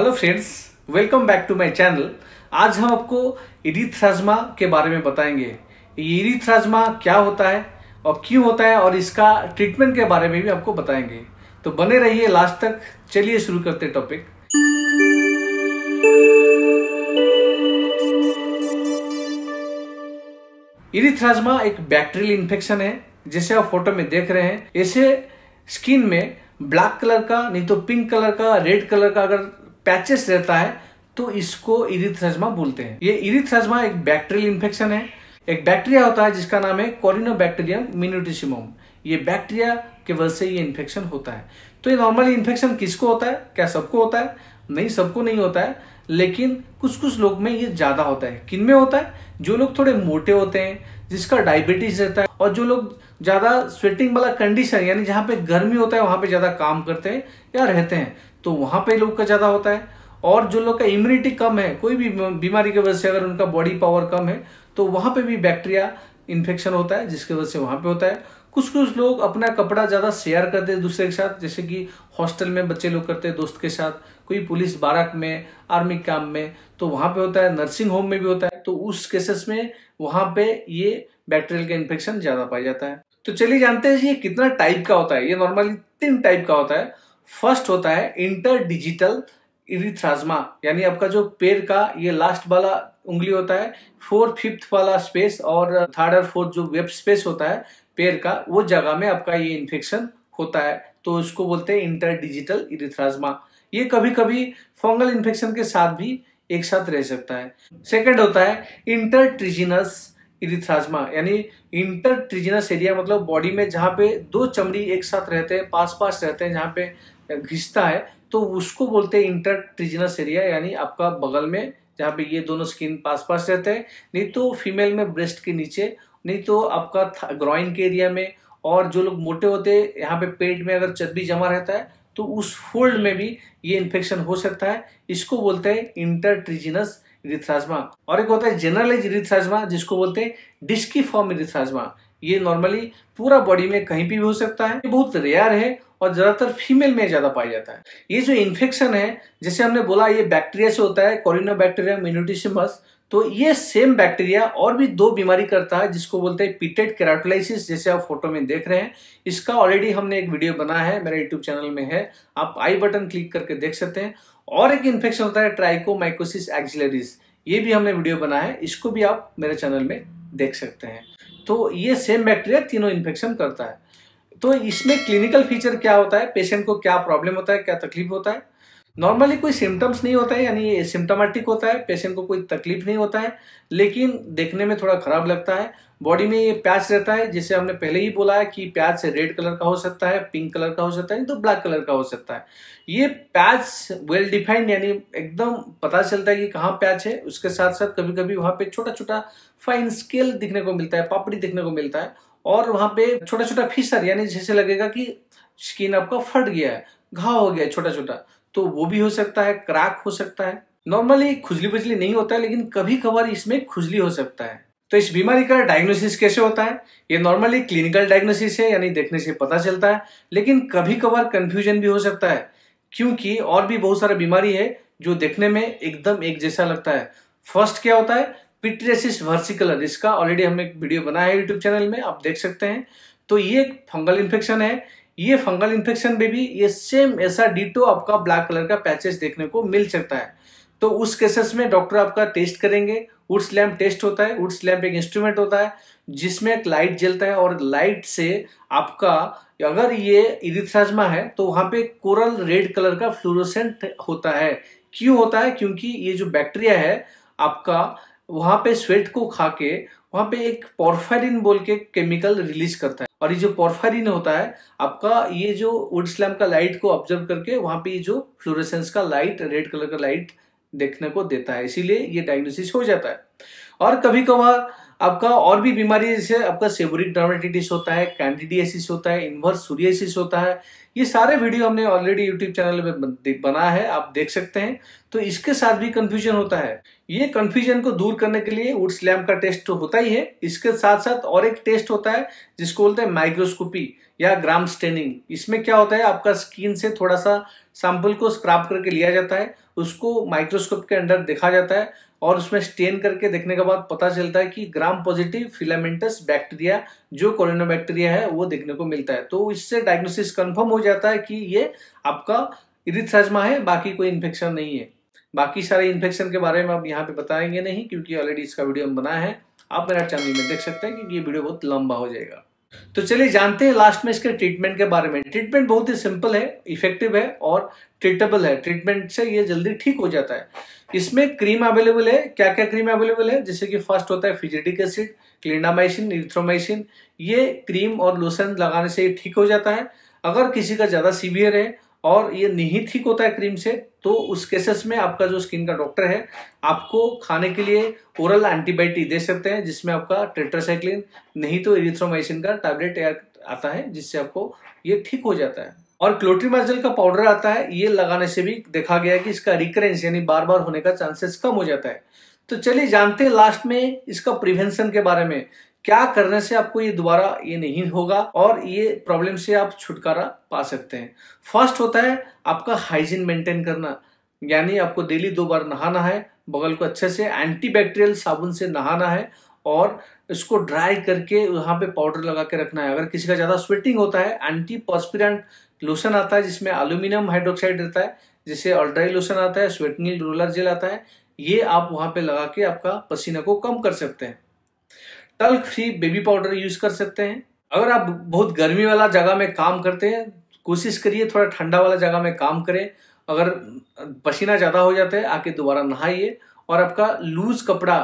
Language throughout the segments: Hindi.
Hello friends welcome back to my channel आज हम आपको इरिथ्राजमा के बारे में बताएँगे। ये इरिथ्राजमा क्या होता है और क्यों होता है और इसका ट्रीटमेंट के बारे में भी आपको बताएँगे। तो बने रहिए लास्ट तक। चलिए शुरू करते टॉपिक इरिथ्राजमा एक बैक्टीरियल इन्फेक्शन है, जैसे आप फ़ोटो में देख रहे हैं। ऐसे स्किन में ब्लैक कलर का, नहीं तो पिंक कलर का रेड कलर का अगर पैचेस रहता है तो इसको इरिथ्रजमा बोलते हैं। ये इरिथ्रजमा एक बैक्टीरियल इन्फेक्शन है। एक बैक्टीरिया होता है जिसका नाम है कोरिनोबैक्टीरियम मिनोटिसिमोम ये बैक्टीरिया के वजह से ये इन्फेक्शन होता है। तो ये नॉर्मली इन्फेक्शन किसको होता है? क्या सबको होता है? नहीं, सबको नहीं होता है, लेकिन कुछ कुछ लोग में ये ज़्यादा होता है। किन में होता है? जो लोग थोड़े मोटे होते हैं, जिसका डायबिटीज़ रहता है, और जो लोग ज़्यादा स्वेटिंग वाला कंडीशन यानी जहाँ पे गर्मी होता है, वहाँ पे ज़्यादा काम करते हैं या रहते हैं तो वहाँ पे लोग का ज़्यादा होता है। और जो लोग का इम्यूनिटी कम है, कोई भी बीमारी की वजह से अगर उनका बॉडी पावर कम है तो वहाँ पे भी बैक्टीरिया इन्फेक्शन होता है, जिसकी वजह से वहाँ पे होता है। कुछ कुछ लोग अपना कपड़ा ज़्यादा शेयर करते हैं दूसरे के साथ, जैसे कि हॉस्टल में बच्चे लोग करते हैं दोस्त के साथ, कोई पुलिस बाराक में आर्मी कैंप में तो वहाँ पे होता है नर्सिंग होम में भी होता है तो उस केसेस में वहाँ पे ये बैक्टीरियल का इन्फेक्शन ज़्यादा पाया जाता है। तो चलिए जानते हैं ये कितना टाइप का होता है, ये नॉर्मली तीन टाइप का होता है। फ़र्स्ट होता है इंटर डिजिटल इरिथ्राजमा यानी आपका जो पेड़ का ये लास्ट वाला उंगली होता है फोर्थ फिफ्थ वाला स्पेस और थर्ड और फोर्थ जो वेब स्पेस होता है पेड़ का, वो जगह में आपका ये इन्फेक्शन होता है। तो इसको बोलते हैं इंटर डिजिटल इरिथ्राजमा ये कभी कभी फंगल इन्फेक्शन के साथ भी एक साथ रह सकता है। सेकंड होता है इंटर ट्रिजिनस इरिथ्राजमा यानी इंटर ट्रिजिनस एरिया मतलब बॉडी में जहाँ पे दो चमड़ी एक साथ रहते हैं पास पास रहते हैं, जहाँ पे घिसता है तो उसको बोलते हैं इंटर ट्रिजिनस एरिया यानी आपका बगल में जहाँ पे ये दोनों स्किन पास पास रहते हैं। नहीं तो फीमेल में ब्रेस्ट के नीचे नहीं तो आपका ग्रॉइन के एरिया में और जो लोग मोटे होते हैं यहाँ पे पेट में अगर चर्बी जमा रहता है तो उस फोल्ड में भी ये इन्फेक्शन हो सकता है। इसको बोलते हैं इंटरट्रिजिनस इरिथ्राजमा और एक होता है जनरलाइज इरिथ्राजमा जिसको बोलते हैं डिस्की फॉर्म इरिथ्राजमा ये नॉर्मली पूरा बॉडी में कहीं भी हो सकता है। ये बहुत रेयर है और ज़्यादातर फीमेल में ज़्यादा पाया जाता है। ये जो इन्फेक्शन है, जैसे हमने बोला, ये बैक्टीरिया से होता है कोरिनो बैक्टीरिया मिनोटिसिमस तो ये सेम बैक्टीरिया और भी दो बीमारी करता है, जिसको बोलते हैं पीटेड केराटोलाइसिस जैसे आप फ़ोटो में देख रहे हैं। इसका ऑलरेडी हमने एक वीडियो बनाया है, मेरे यूट्यूब चैनल में है। आप आई बटन क्लिक करके देख सकते हैं। और एक इन्फेक्शन होता है ट्राइकोमाइकोसिस एक्सिलरीज ये भी हमने वीडियो बनाया है, इसको भी आप मेरे चैनल में देख सकते हैं। तो ये सेम बैक्टीरिया तीनों इन्फेक्शन करता है। तो इसमें क्लिनिकल फीचर क्या होता है? पेशेंट को क्या प्रॉब्लम होता है? क्या तकलीफ़ होता है? नॉर्मली कोई सिम्टम्स नहीं होता है, यानी ये सिम्टोमेटिक होता है पेशेंट को कोई तकलीफ़ नहीं होता है, लेकिन देखने में थोड़ा खराब लगता है। बॉडी में ये प्याच रहता है, जिसे हमने पहले ही बोला है कि प्याच रेड कलर का हो सकता है पिंक कलर का हो सकता है तो ब्लैक कलर का हो सकता है। ये प्याच वेल डिफाइंड यानी एकदम पता चलता है कि कहाँ प्याच है। उसके साथ साथ कभी कभी वहाँ पे छोटा छोटा फाइन स्केल दिखने को मिलता है, पापड़ी दिखने को मिलता है, और वहाँ पे छोटा छोटा फिसर, यानी जैसे लगेगा कि स्किन आपका फट गया है, घाव हो गया है छोटा छोटा तो वो भी हो सकता है, क्रैक हो सकता है। नॉर्मली खुजली बुजली नहीं होता है, लेकिन कभी कभार इसमें खुजली हो सकता है। तो इस बीमारी का डायग्नोसिस कैसे होता है? ये नॉर्मली क्लिनिकल डायग्नोसिस है, यानी देखने से पता चलता है, लेकिन कभी कभार कंफ्यूजन भी हो सकता है, क्योंकि और भी बहुत सारा बीमारी है जो देखने में एकदम एक जैसा लगता है। फ़र्स्ट क्या होता है? पिट्रेसिस वर्सिकलर इसका ऑलरेडी हम एक वीडियो बनाया है यूट्यूब चैनल में, आप देख सकते हैं। तो ये एक फंगल इन्फेक्शन है ये फंगल इन्फेक्शन में भी ये सेम ऐसा डिटो आपका ब्लैक कलर का पैचेस देखने को मिल सकता है। तो उस केसेस में डॉक्टर आपका टेस्ट करेंगे वुड्स लैम्प टेस्ट होता है वुड्स लैम्प एक इंस्ट्रूमेंट होता है, जिसमें एक लाइट जलता है और लाइट से आपका, अगर ये इरिथ्राजमा है तो वहाँ पे कोरल रेड कलर का फ्लोरोसेंट होता है। क्यों होता है? क्योंकि ये जो बैक्टीरिया है, आपका वहाँ पे स्वेट को खा के वहाँ पे एक पोरफायरिन बोल के केमिकल रिलीज़ करता है। और ये जो पोर्फायरिन होता है, आपका ये जो वुड स्लैम का लाइट को ऑब्ज़र्व करके वहाँ पे ये जो फ्लोरेसेंस का लाइट रेड कलर का लाइट देखने को देता है। इसीलिए ये डायग्नोसिस हो जाता है। और कभी कभार आपका और भी बीमारी, जैसे आपका सेबोरिक डर्मेटिटिस होता है, कैंडिडियासिस होता है, इन्वर्स सूरियासिस होता है, ये सारे वीडियो हमने ऑलरेडी यूट्यूब चैनल में बनाया है, आप देख सकते हैं। तो इसके साथ भी कंफ्यूजन होता है। ये कंफ्यूजन को दूर करने के लिए वुड स्लैम का टेस्ट तो होता ही है। इसके साथ साथ और एक टेस्ट होता है, जिसको बोलते हैं माइक्रोस्कोपी या ग्राम स्टेनिंग इसमें क्या होता है, आपका स्किन से थोड़ा सा सैंपल को स्क्रैप करके लिया जाता है, उसको माइक्रोस्कोप के अंडर देखा जाता है। और उसमें स्टेन करके देखने के बाद पता चलता है कि ग्राम पॉजिटिव फिलामेंटस बैक्टीरिया, जो कोरोना बैक्टीरिया है, वो देखने को मिलता है। तो इससे डायग्नोसिस कंफर्म हो जाता है कि ये आपका इरिथ्राजमा है, बाकी कोई इन्फेक्शन नहीं है। बाकी सारे इन्फेक्शन के बारे में आप यहाँ पे बताएँगे नहीं, क्योंकि ऑलरेडी इसका वीडियो हम बनाया है। आप मेरा चैनल में देख सकते हैं, क्योंकि ये वीडियो बहुत लंबा हो जाएगा। तो चलिए जानते हैं लास्ट में इसके ट्रीटमेंट के बारे में। ट्रीटमेंट बहुत ही सिंपल है इफ़ेक्टिव है और ट्रीटेबल है। ट्रीटमेंट से ये जल्दी ठीक हो जाता है। इसमें क्रीम अवेलेबल है। क्या क्या क्रीम अवेलेबल है? जैसे कि फ़र्स्ट होता है फिजेटिक एसिड क्लिनामाइसिन इथ्रोमाइसिन ये क्रीम और लोशन लगाने से ठीक हो जाता है। अगर किसी का ज़्यादा सीवियर है और ये नहीं ठीक होता है क्रीम से तो उस केसेस में आपका जो स्किन का डॉक्टर है, आपको खाने के लिए ओरल एंटीबायोटिक दे सकते हैं, जिसमें आपका टेट्रासाइक्लिन नहीं तो इरिथ्रोमाइसिन का टैबलेट आता है, जिससे आपको ये ठीक हो जाता है। और क्लोट्रीमाजल का पाउडर आता है, ये लगाने से भी देखा गया है कि इसका रिकरेंस यानी बार बार होने का चांसेस कम हो जाता है। तो चलिए जानते हैं लास्ट में इसका प्रिवेंशन के बारे में क्या करने से आपको ये दोबारा ये नहीं होगा और ये प्रॉब्लम से आप छुटकारा पा सकते हैं। फ़र्स्ट होता है आपका हाइजीन मेंटेन करना। यानी आपको डेली दो बार नहाना है, बगल को अच्छे से एंटीबैक्टीरियल साबुन से नहाना है और इसको ड्राई करके वहाँ पे पाउडर लगा के रखना है। अगर किसी का ज़्यादा स्वेटिंग होता है एंटी पर्सपिरेंट लोशन आता है, जिसमें एल्यूमिनियम हाइड्रोक्साइड रहता है, जिससे अल्ट्राई लोशन आता है स्वेटनिल रोलर जेल आता है, ये आप वहाँ पे लगा के आपका पसीना को कम कर सकते हैं। Talc free baby powder use कर सकते हैं। अगर आप बहुत गर्मी वाला जगह में काम करते हैं, कोशिश करिए थोड़ा ठंडा वाला जगह में काम करें। अगर पसीना ज़्यादा हो जाता है, आके दोबारा नहाइए और आपका लूज कपड़ा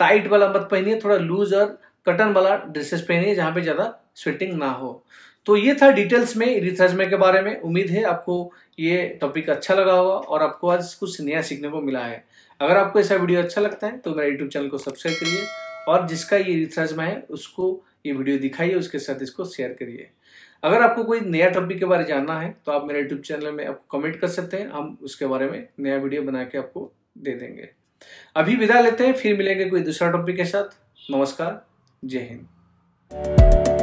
टाइट वाला मत पहनिए, थोड़ा लूज और कटन वाला ड्रेसेस पहनिए जहाँ पे ज़्यादा स्वेटिंग ना हो। तो ये था डिटेल्स में रिथर्जमे के बारे में। उम्मीद है आपको ये टॉपिक अच्छा लगा होगा और आपको आज कुछ नया सीखने को मिला है। अगर आपको ऐसा वीडियो अच्छा लगता है तो मेरा यूट्यूब चैनल को सब्सक्राइब करिए। और जिसका ये रिसर्च में है, उसको ये वीडियो दिखाइए, उसके साथ इसको शेयर करिए। अगर आपको कोई नया टॉपिक के बारे में जानना है तो आप मेरे यूट्यूब चैनल में आपको कमेंट कर सकते हैं। हम उसके बारे में नया वीडियो बना के आपको दे देंगे। अभी विदा लेते हैं, फिर मिलेंगे कोई दूसरा टॉपिक के साथ। नमस्कार, जय हिंद।